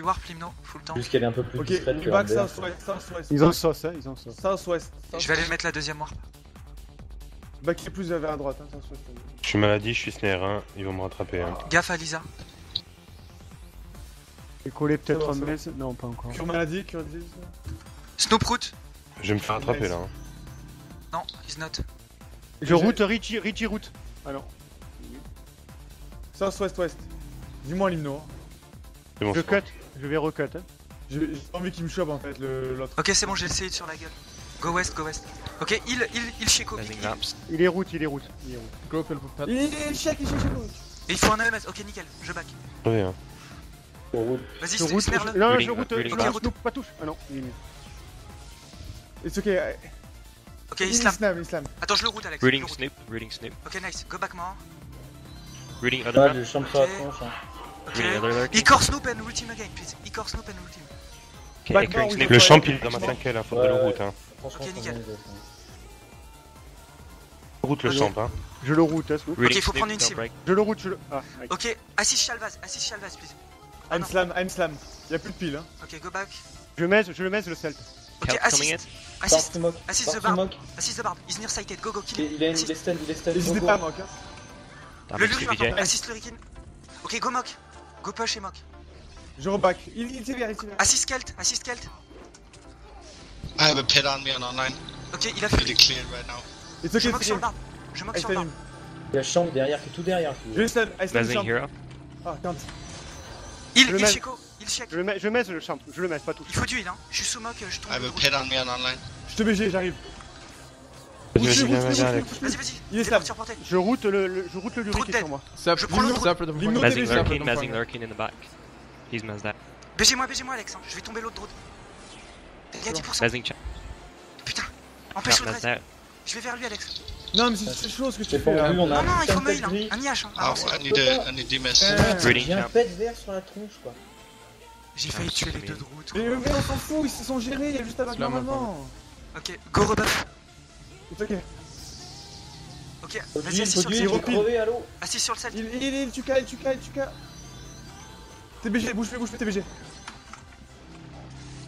Tu warp Limno, full temps. Juste qu'elle est un peu plus Ok, discrète que back southwest. Ils ont sauce, hein, ils ont sauce. Southwest. Je vais aller mettre la deuxième warp. Back est plus vers la droite, hein, southwest. Je suis maladie, je suis snare, hein. ils vont me rattraper. Hein. Gaffe à Lisa. Et coller peut-être un maze Non, pas encore. Cure maladie, cure disease. Snoproot. Je vais me faire rattraper là. hein. Non, he's not. Je route Richie, Richie route. Alors, Southwest, west. Dis-moi l'hymno. hein. C'est bon, je cut, je vais recut. Hein. J'ai pas envie qu'il me chope en fait, le- l'autre. Ok, c'est bon, j'ai essayé sur la gueule. Go west, go west. Ok, il, il, il. Rising il-. Il est route, il est route. Il est route. Il est il check, il est check, il est check. Et il faut un EMS. Ok, nickel, je back. Ouais, hein. Route. Vas-y, Je route. je- le. Non, je route. back. Snoop, pas touche. Ah non, il est mieux. It's ok. euh, Ok, Il Islam. slam, islam. Attends, je le route, Alex. je Reading le route. Snoop. Reading Snoop. Ok, nice. Go back more. Reading Ah, je map. chambre sur la Ok. tronche. Ok. Reading other lurking. Icor Snoop and ultim again, please. Icor Snoop and ultim. Okay, Back echoing down, Snoop. Le champ il est dans ma ouais. 5L, hein. route. Hein. Ok, nickel. ça. Route le champ, hein. Je le route, hein, Snoop. Ok, faut Snoop, prendre une cible. Je le route, je le. Ah. Ok, assist Shalvaz, assist Shalvaz, please. Ah I'm slam, I'm slam. Y'a plus de pile, hein. Ok, go back. Je mets, je le mets le celt. Ok, assist. The barb. Assist the barb. He's near sighted. Go, go, kill Il him. il est il stun, il est stun. N'hésitez pas, hein. Le Damage Lulu, to VJ. assist le Rikin. Ok, go mock. Go push et mock. Je reback. Il il est sévère, il est sévère. Assist Kelt, assist Kelt. I have a pit on me on online. Ok, il a fait. clear right now. It's Je ok, mock sur le barbe. Je mock sur le him. Il y a chambre derrière, tout derrière. Je vais slam, I Blazing chambre. Ah, quand. Il, Je le il mets. Sheko. Il check. Je le mets, je mets le champ, je le mets, pas touche. Il faut du heal, hein. Je suis sous mock, je tombe. I have a pit on me on online. Je te BG, j'arrive. Vas-y, vas-y. Il est. Je route le, le- je route le qui est sur moi. Zap, Je prends le. Mazing lurking, mazing lurking in the back. He's mazed that. BG-moi, BG-moi, Alex. hein. Je vais tomber l'autre drone. Il y a 10%. Mazing chat. Putain. Empêche le mazed reste. out. Je vais vers lui, Alex. Non, mais c'est chaud ce que tu fais là. Non, non, il faut me heal. un hein. Un IH. hein. Oh, Avancez. I need a, I need J'ai un pet vert sur la tronche, quoi. J'ai failli tuer les deux de route. Mais mais on s'en fout, ils se sont gérés, il y a juste à normalement. Ok, go. C'est ok. Ok, vas-y, assis sur le Assis sur le set. Il, il, il, tu cas, il, tu cas, il, tu cas. TBG, bouge plus, bouge plus, TBG.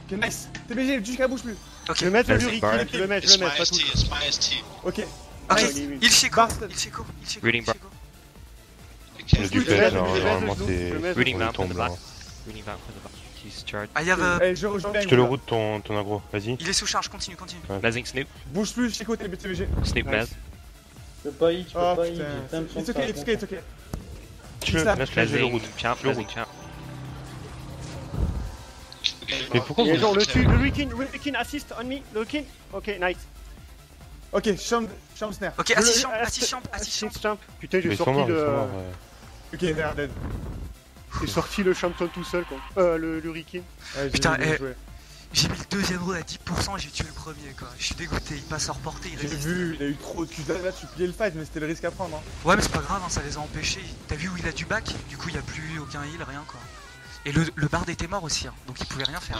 Ok, nice. TBG, tu cas, bouge plus. Ok, Je vais mettre le Bar. je le It's le pas touche. it's my ST. Ok. ok. Ah, il est- Il. Bastard. Il. Reading bar. Du normalement c'est. le. Reading on tombe the. Reading map in the back. He's charged. I have a... Eh, je rejoins Je te le route ton, ton aggro, vas-y. Il est sous charge, continue, continue. Mazing Snoop. Bouge plus, Chico, TBG. Snoop Nice. maz. Je peux pas hit, je peux Oh pas j'ai It's ok, it's ok, it's ok. Tu le là, je le route. champ, Je le route. champ. Mais pourquoi vous. le tu- le Lurikin, Lurikin assist on me, Lurikin. Ok, nice. Ok, chambre, chambre snare. Ok, Je assis le- champ, assist- assis champ, assis champ. assist champ. Putain, j'ai sorti le. ouais. Ok, they're dead. J'ai sorti le champion tout seul quoi. Euh, le. Ouais, j'ai Putain, eh. J'ai mis le deuxième round à 10% et j'ai tué le premier quoi. Je suis dégoûté, il passe hors portée, il J'ai vu, il a eu trop de Là, là, tu pliais le fight, mais c'était le risque à prendre. Hein. Ouais, mais c'est pas grave, hein, ça les a empêchés. T'as vu où il a du back Du coup, il y a plus aucun heal, rien quoi. Et le, le bard était mort aussi, hein, donc il pouvait rien faire.